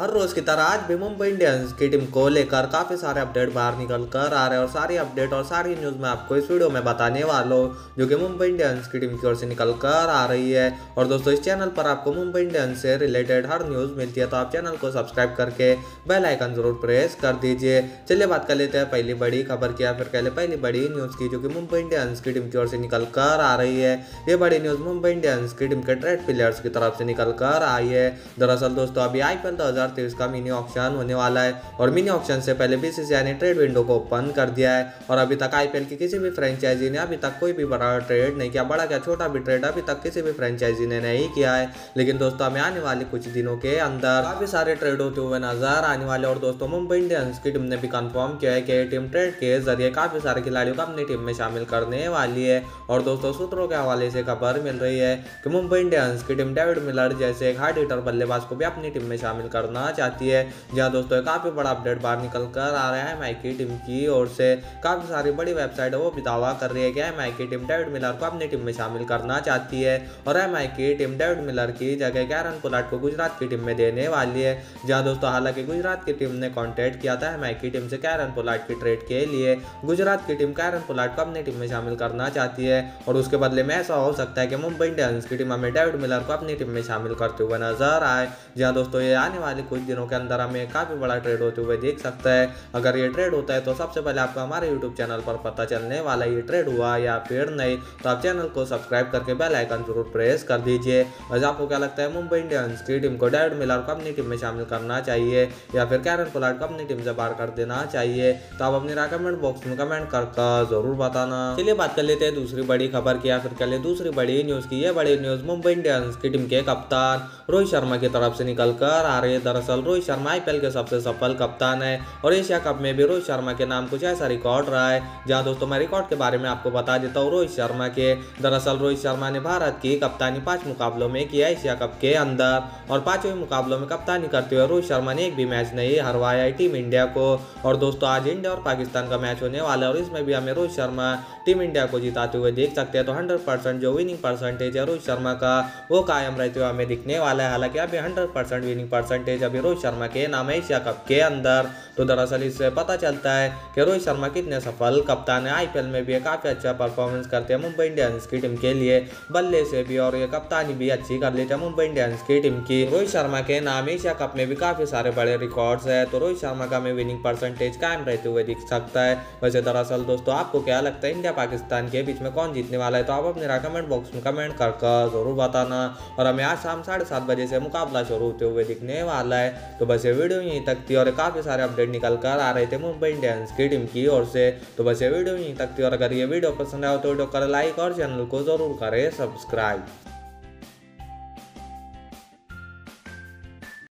हर रोज़ की तरह आज भी मुंबई इंडियंस की टीम को लेकर काफ़ी सारे अपडेट बाहर निकल कर आ रहे हैं और सारी अपडेट और सारी न्यूज़ मैं आपको इस वीडियो में बताने वाला हूँ, जो कि मुंबई इंडियंस की टीम की ओर से निकल कर आ रही है। और दोस्तों, इस चैनल पर आपको मुंबई इंडियंस से रिलेटेड हर न्यूज़ मिलती है तो आप चैनल को सब्सक्राइब करके बेलाइकन ज़रूर प्रेस कर दीजिए। चलिए बात कर लेते हैं पहली बड़ी खबर की, या फिर कहले पहली बड़ी न्यूज़ की, जो की मुंबई इंडियंस की टीम की ओर से निकल कर आ रही है। ये बड़ी न्यूज़ मुंबई इंडियंस की टीम के ट्रेड प्लेयर्स की तरफ़ से निकल कर आई है। दरअसल दोस्तों, अभी आई हज़ार 2023 का मिनी ऑप्शन होने वाला है और मिनी ऑप्शन से पहले बीसीसीआई ने ट्रेड विंडो को ओपन कर दिया है और अभी तक आईपीएल की किसी भी फ्रेंचाइजी ने अभी तक कोई भी बड़ा ट्रेड नहीं किया, बड़ा क्या छोटा भी ट्रेड अभी तक किसी भी फ्रेंचाइजी ने नहीं किया है। लेकिन दोस्तों, हमें आने वाले कुछ दिनों के अंदर काफ़ी सारे ट्रेड होते हुए नज़र आने वाले और दोस्तों, मुंबई इंडियंस की टीम ने भी कंफर्म किया है कि टीम ट्रेड के ज़रिए काफ़ी सारे खिलाड़ियों को अपनी टीम में शामिल करने वाली है। और दोस्तों, सूत्रों के हवाले से खबर मिल रही है कि मुंबई इंडियंस की टीम डेविड मिलर जैसे एक हार्ड हिटर बल्लेबाज को भी अपनी टीम में शामिल कर करना चाहती है। जहाँ दोस्तों काफ़ी बड़ा अपडेट बाहर निकल कर आ रहा है एम की टीम की ओर से। काफ़ी सारी बड़ी वेबसाइट है, वो भी दावा कर रही है कि एम की टीम डेविड मिलर को अपनी टीम में शामिल करना चाहती है। और एम की टीम डेविड मिलर की जगह कैरन पोलाट को गुजरात की टीम में देने वाली है। जहाँ दोस्तों, हालाँकि गुजरात की टीम ने कॉन्टेक्ट किया था एम की टीम से कैरन पोलाट की ट्रेड के लिए। गुजरात की टीम कैरन पोलाट को अपनी टीम में शामिल करना चाहती है। और उसके बदले में ऐसा हो सकता है कि मुंबई इंडियंस की टीम हमें डेविड मिलर को अपनी टीम में शामिल करते हुए नज़र आए। जहाँ दोस्तों, ये आने वाले कुछ दिनों के अंदर हमें काफ़ी बड़ा ट्रेड होते हुए देख सकता है। अगर ये ट्रेड होता है तो सबसे पहले आपको हमारे यूट्यूब चैनल पर पता चलने वाला ये ट्रेड हुआ या फिर नहीं तो आप चैनल को सब्सक्राइब करके बेल आइकन ज़रूर प्रेस कर दीजिए। वैसे आपको क्या लगता है मुंबई इंडियंस की टीम को डेविड मिलर को अपनी टीम में शामिल करना चाहिए या फिर कैरन पोलार्ड को अपनी टीम से बाहर कर देना चाहिए? तो आप अपनी राय कमेंट बॉक्स में कमेंट करके ज़रूर बताना। चलिए बात कर लेते हैं दूसरी बड़ी खबर की। या फिर कर ले दूसरी बड़ी न्यूज़ की। ये बड़ी न्यूज़ मुंबई इंडियंस की टीम के कप्तान रोहित शर्मा की तरफ़ से निकल कर आ रही दरअसल रोहित शर्मा आईपीएल के सबसे सफल कप्तान है। और एशिया कप में भी रोहित शर्मा के नाम कुछ ऐसा रिकॉर्ड रहा है। जहाँ दोस्तों मैं रिकॉर्ड के बारे में आपको बता देता हूँ रोहित शर्मा के। दरअसल रोहित शर्मा ने भारत की कप्तानी पाँच मुकाबलों में किया एशिया कप के अंदर। और पाँचवें मुकाबलों में कप्तानी करते हुए रोहित शर्मा ने एक भी मैच नहीं हरवाया है टीम इंडिया को। और दोस्तों आज इंडिया और पाकिस्तान का मैच होने वाला है और इसमें भी हमें रोहित शर्मा टीम इंडिया को जिताते हुए देख सकते हैं। तो हंड्रेड परसेंट जो विनिंग परसेंटेज है रोहित शर्मा का, वो कायम रहते हुए हमें दिखने वाला है। हालाँकि अभी हंड्रेड परसेंट विनिंग परसेंटेज अभी रोहित शर्मा के नाम एशिया कप के अंदर तो दरअसल इससे पता चलता है कि रोहित शर्मा कितने सफल कप्तान है। आईपीएल में भी काफ़ी अच्छा परफॉर्मेंस करते हैं मुंबई इंडियंस की टीम के लिए। बल्ले से भी और ये कप्तानी भी अच्छी कर लेते हैं मुंबई इंडियंस की टीम की। रोहित शर्मा के नाम एशिया कप में भी काफ़ी सारे बड़े रिकॉर्ड्स है। तो रोहित शर्मा का हमें विनिंग परसेंटेज कायम रहते हुए दिख सकता है। वैसे दरअसल दोस्तों, आपको क्या लगता है इंडिया पाकिस्तान के बीच में कौन जीतने वाला है? तो आप अपने कमेंट बॉक्स में कमेंट कर ज़रूर बताना। और हमें आज शाम साढ़े सात बजे से मुकाबला शुरू होते हुए दिखने वाला है। तो बस ये वीडियो यहीं तक थी और काफ़ी सारे अपडेट निकल कर आ रहे थे मुंबई इंडियंस की टीम की ओर से। तो बस ये वीडियो यहीं तक थी और अगर ये वीडियो पसंद आए तो वीडियो कर लाइक और चैनल को ज़रूर करें सब्सक्राइब